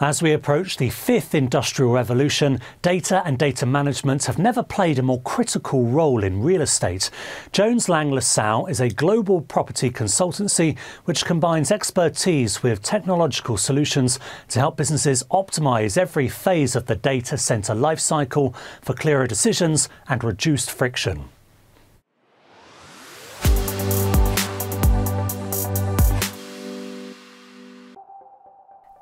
As we approach the fifth industrial revolution, data and data management have never played a more critical role in real estate. Jones Lang LaSalle is a global property consultancy which combines expertise with technological solutions to help businesses optimize every phase of the data center lifecycle for clearer decisions and reduced friction.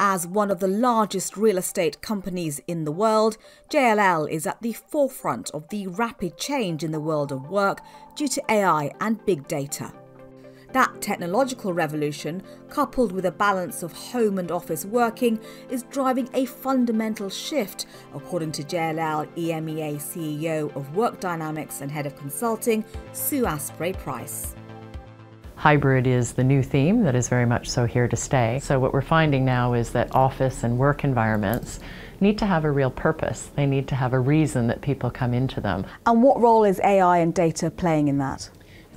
As one of the largest real estate companies in the world, JLL is at the forefront of the rapid change in the world of work due to AI and big data. That technological revolution, coupled with a balance of home and office working, is driving a fundamental shift, according to JLL EMEA CEO of Work Dynamics and Head of Consulting, Sue Asprey Price. Hybrid is the new theme that is very much so here to stay. So what we're finding now is that office and work environments need to have a real purpose. They need to have a reason that people come into them. And what role is AI and data playing in that?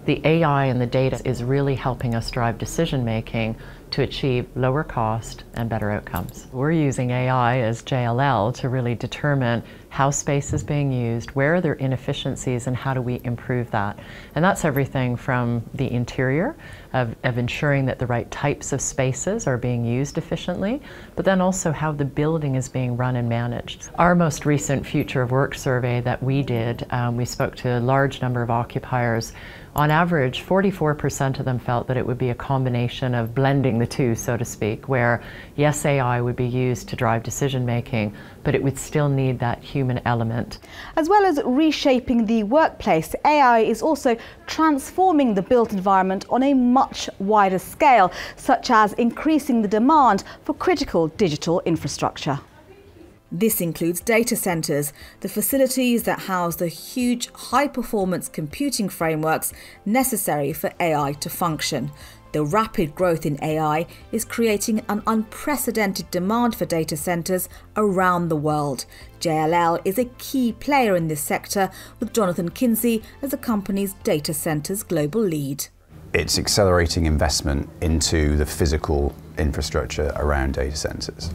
The AI and the data is really helping us drive decision making to achieve lower cost and better outcomes. We're using AI as JLL to really determine how space is being used, where are there inefficiencies, and how do we improve that. And that's everything from the interior of, of ensuring that the right types of spaces are being used efficiently, but then also how the building is being run and managed. Our most recent Future of Work survey that we did, um, we spoke to a large number of occupiers on average, 44% of them felt that it would be a combination of blending the two, so to speak, where yes, AI would be used to drive decision making, but it would still need that human element. As well as reshaping the workplace, AI is also transforming the built environment on a much wider scale, such as increasing the demand for critical digital infrastructure. This includes data centers, the facilities that house the huge high performance computing frameworks necessary for AI to function. The rapid growth in AI is creating an unprecedented demand for data centers around the world. JLL is a key player in this sector, with Jonathan Kinsey as the company's data centers global lead. It's accelerating investment into the physical infrastructure around data centers.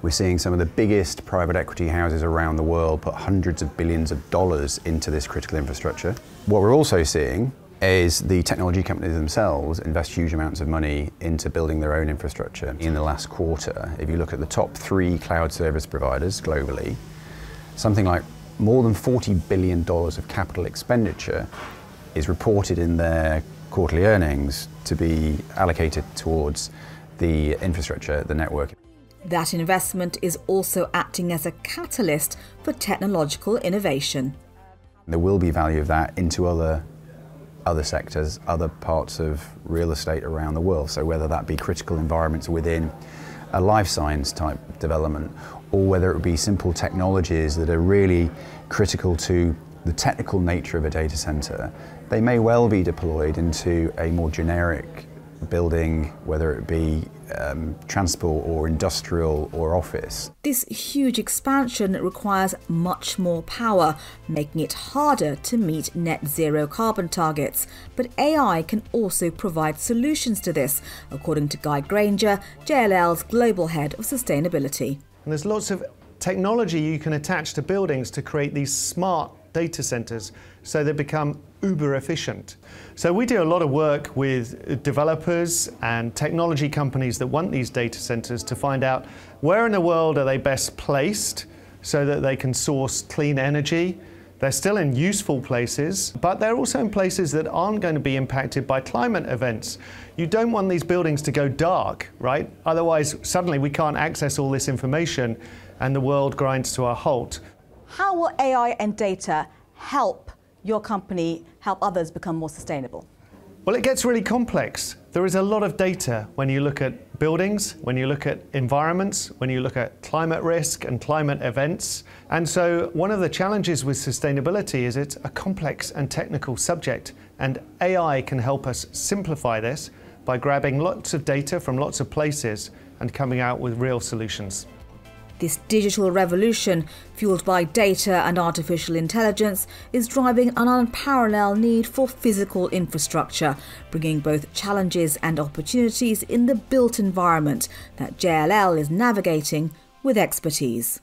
We're seeing some of the biggest private equity houses around the world put hundreds of billions of dollars into this critical infrastructure. What we're also seeing is the technology companies themselves invest huge amounts of money into building their own infrastructure. In the last quarter, if you look at the top three cloud service providers globally, something like more than $40 billion of capital expenditure is reported in their quarterly earnings to be allocated towards the infrastructure, the network. That investment is also acting as a catalyst for technological innovation. There will be value of that into other other sectors, other parts of real estate around the world. So whether that be critical environments within a life science type development, or whether it be simple technologies that are really critical to the technical nature of a data center, they may well be deployed into a more generic building, whether it be um, transport or industrial or office. This huge expansion requires much more power, making it harder to meet net zero carbon targets. But AI can also provide solutions to this, according to Guy Grainger, JLL's global head of sustainability. And there's lots of technology you can attach to buildings to create these smart data centers so they become uber efficient. So we do a lot of work with developers and technology companies that want these data centers to find out where in the world are they best placed so that they can source clean energy. They're still in useful places, but they're also in places that aren't going to be impacted by climate events. You don't want these buildings to go dark, right? Otherwise, suddenly we can't access all this information and the world grinds to a halt. How will AI and data help your company help others become more sustainable? Well, it gets really complex. There is a lot of data when you look at buildings, when you look at environments, when you look at climate risk and climate events. And so, one of the challenges with sustainability is it's a complex and technical subject. And AI can help us simplify this by grabbing lots of data from lots of places and coming out with real solutions. This digital revolution, fueled by data and artificial intelligence, is driving an unparalleled need for physical infrastructure, bringing both challenges and opportunities in the built environment that JLL is navigating with expertise.